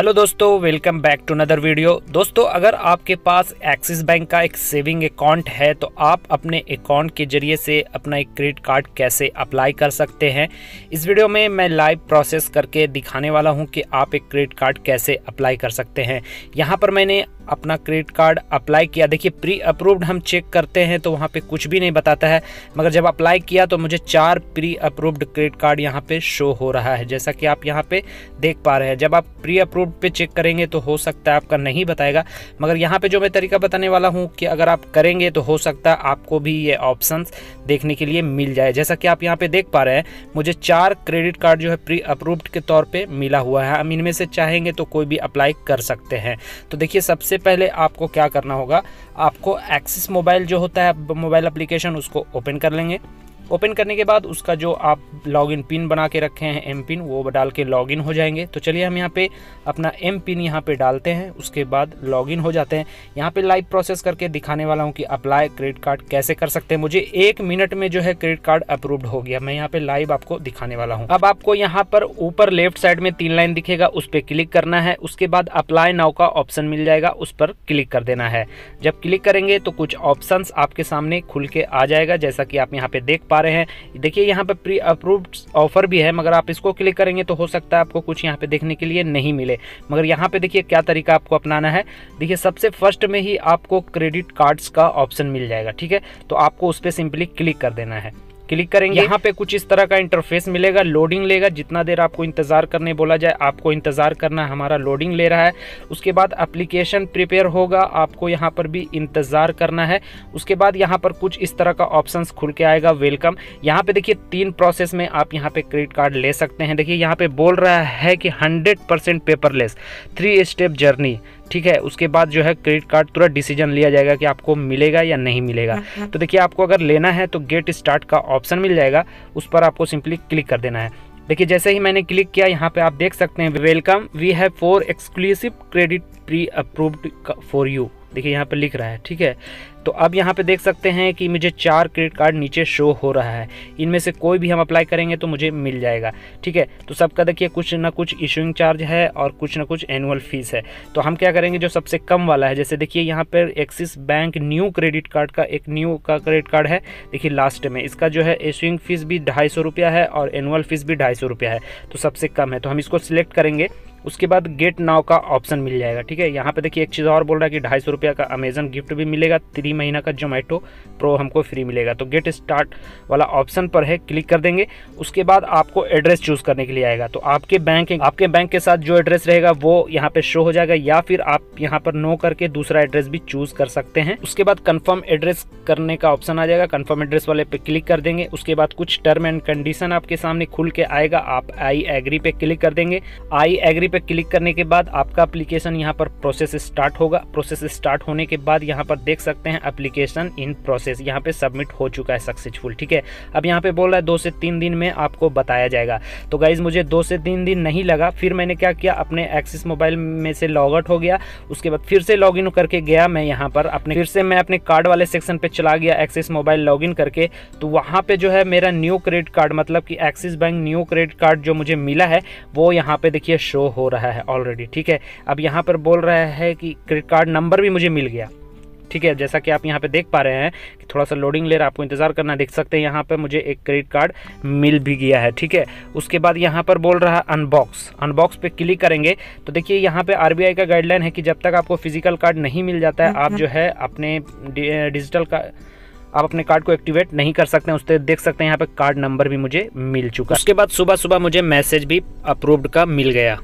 Hello दोस्तों welcome back to another video दोस्तों, अगर आपके पास एक्सिस बैंक का एक सेविंग अकाउंट है तो आप अपने अकाउंट के ज़रिए से अपना एक क्रेडिट कार्ड कैसे अप्लाई कर सकते हैं? इस वीडियो में मैं लाइव प्रोसेस करके दिखाने वाला हूँ कि आप एक क्रेडिट कार्ड कैसे अप्लाई कर सकते हैं। यहाँ पर मैंने अपना क्रेडिट कार्ड अप्लाई किया। देखिए प्री अप्रूव्ड हम चेक करते हैं तो वहाँ पे कुछ भी नहीं बताता है, मगर जब अप्लाई किया तो मुझे चार प्री अप्रूव्ड क्रेडिट कार्ड यहाँ पे शो हो रहा है, जैसा कि आप यहाँ पे देख पा रहे हैं। जब आप प्री अप्रूव्ड पे चेक करेंगे तो हो सकता है आपका नहीं बताएगा, मगर यहाँ पे जो मैं तरीका बताने वाला हूँ कि अगर आप करेंगे तो हो सकता है आपको भी ये ऑप्शन देखने के लिए मिल जाए। जैसा कि आप यहाँ पे देख पा रहे हैं, मुझे चार क्रेडिट कार्ड जो है प्री अप्रूव्ड के तौर पर मिला हुआ है। हम इनमें से चाहेंगे तो कोई भी अप्लाई कर सकते हैं। तो देखिए, सबसे पहले आपको क्या करना होगा, आपको एक्सिस मोबाइल जो होता है, मोबाइल एप्लीकेशन उसको ओपन कर लेंगे। ओपन करने के बाद उसका जो आप लॉगिन पिन बना के रखे हैं एम पिन वो डाल के लॉगिन हो जाएँगे। तो चलिए हम यहाँ पे अपना एम पिन यहाँ पे डालते हैं, उसके बाद लॉगिन हो जाते हैं। यहाँ पे लाइव प्रोसेस करके दिखाने वाला हूँ कि अप्लाई क्रेडिट कार्ड कैसे कर सकते हैं। मुझे एक मिनट में जो है क्रेडिट कार्ड अप्रूव्ड हो गया। मैं यहाँ पे लाइव आपको दिखाने वाला हूँ। अब आपको यहाँ पर ऊपर लेफ़्ट साइड में तीन लाइन दिखेगा, उस पर क्लिक करना है। उसके बाद अप्लाई नाउ का ऑप्शन मिल जाएगा, उस पर क्लिक कर देना है। जब क्लिक करेंगे तो कुछ ऑप्शन आपके सामने खुल के आ जाएगा, जैसा कि आप यहाँ पे देख पा रहे हैं। देखिए, यहाँ पर प्री अप्रूव्ड ऑफ़र भी है, मगर आप इसको क्लिक करेंगे तो हो सकता है आपको कुछ यहाँ पे देखने के लिए नहीं मिले। मगर यहाँ पे देखिए क्या तरीका आपको अपनाना है। देखिए, सबसे फ़र्स्ट में ही आपको क्रेडिट कार्ड्स का ऑप्शन मिल जाएगा, ठीक है? तो आपको उस पर सिंपली क्लिक कर देना है। क्लिक करेंगे। यहाँ पे कुछ इस तरह का इंटरफेस मिलेगा लोडिंग लेगा, जितना देर आपको इंतज़ार करने बोला जाए, आपको इंतज़ार करना हमारा लोडिंग ले रहा है। उसके बाद एप्लीकेशन प्रिपेयर होगा, आपको यहाँ पर भी इंतज़ार करना है। उसके बाद यहाँ पर कुछ इस तरह का ऑप्शन खुल के आएगा वेलकम यहाँ पे देखिए, तीन प्रोसेस में आप यहाँ पे क्रेडिट कार्ड ले सकते हैं। देखिए, यहाँ पे बोल रहा है कि hundred percent paperless three step journey ठीक है उसके बाद जो है क्रेडिट कार्ड तुरंत डिसीज़न लिया जाएगा कि आपको मिलेगा या नहीं मिलेगा। हाँ, हाँ। तो देखिए आपको अगर लेना है तो गेट स्टार्ट का ऑप्शन मिल जाएगा उस पर आपको सिंपली क्लिक कर देना है। देखिए जैसे ही मैंने क्लिक किया यहाँ पे आप देख सकते हैं welcome we have four exclusive credit pre approved for you देखिए यहाँ पे लिख रहा है, ठीक है? तो अब यहाँ पे देख सकते हैं कि मुझे चार क्रेडिट कार्ड नीचे शो हो रहा है। इनमें से कोई भी हम अप्लाई करेंगे तो मुझे मिल जाएगा, ठीक है? तो सबका देखिए कुछ ना कुछ इशूइंग चार्ज है और कुछ ना कुछ एनुअल फ़ीस है। तो हम क्या करेंगे, जो सबसे कम वाला है, जैसे देखिए यहाँ पर Axis bank new credit card का एक न्यू का क्रेडिट कार्ड है। देखिए लास्ट में इसका जो है इशूइंग फ़ीस भी ढाई है और एनुअल फ़ीस भी ढाई है तो सबसे कम है। तो हम इसको सिलेक्ट करेंगे। उसके बाद गेट नाव का ऑप्शन मिल जाएगा, ठीक है? यहाँ पे देखिए एक चीज़ और बोल रहा है कि ढाई सौ रुपया का अमेजन गिफ्ट भी मिलेगा थ्री महीना का जोमेटो प्रो हमको फ्री मिलेगा। तो गेट स्टार्ट वाला ऑप्शन पर है क्लिक कर देंगे। उसके बाद आपको एड्रेस चूज़ करने के लिए आएगा। तो आपके बैंक आपके बैंक के साथ जो एड्रेस रहेगा, वो यहाँ पे शो हो जाएगा, या फिर आप यहाँ पर नो करके दूसरा एड्रेस भी चूज़ कर सकते हैं। उसके बाद कन्फर्म एड्रेस करने का ऑप्शन आ जाएगा कन्फर्म एड्रेस वाले पे क्लिक कर देंगे। उसके बाद कुछ टर्म एंड कंडीशन आपके सामने खुल के आएगा, आप आई एग्री पे क्लिक कर देंगे। आई एग्री पे क्लिक करने के बाद आपका एप्लीकेशन यहाँ पर प्रोसेस स्टार्ट होगा। प्रोसेस स्टार्ट होने के बाद यहाँ पर देख सकते हैं एप्लीकेशन इन प्रोसेस यहाँ पे सबमिट हो चुका है सक्सेसफुल ठीक है? अब यहाँ पे बोल रहा है दो से तीन दिन में आपको बताया जाएगा। तो गाइज़ मुझे दो से तीन दिन नहीं लगा। फिर मैंने क्या किया? अपने एक्सिस मोबाइल में से लॉग आउट हो गया। उसके बाद फिर से लॉग इन करके गया मैं यहाँ पर। अपने फिर से मैं अपने कार्ड वाले सेक्शन पे चला गया एक्सिस मोबाइल लॉग इन करके। तो वहाँ पे जो है मेरा न्यू क्रेडिट कार्ड मतलब कि Axis bank new credit card जो मुझे मिला है, वो यहाँ पे देखिए शो हो रहा है है ऑलरेडी ठीक है? अब यहाँ पर बोल रहा है कि क्रेडिट कार्ड नंबर भी मुझे मिल गया ठीक है? जैसा कि आप यहाँ पे देख पा रहे हैं कि थोड़ा सा लोडिंग ले रहा आपको इंतज़ार करना देख सकते हैं यहाँ पे मुझे एक क्रेडिट कार्ड मिल भी गया है ठीक है? उसके बाद यहाँ पर बोल रहा है अनबॉक्स अनबॉक्स पे क्लिक करेंगे तो देखिए यहाँ पे आरबीआई का गाइडलाइन है कि जब तक आपको फ़िज़िकल कार्ड नहीं मिल जाता है आप जो है अपने डिजिटल का आप अपने कार्ड को एक्टिवेट नहीं कर सकते हैं उस देख सकते हैं यहाँ पे कार्ड नंबर भी मुझे मिल चुका उसके बाद सुबह सुबह मुझे मैसेज भी अप्रूव्ड का मिल गया।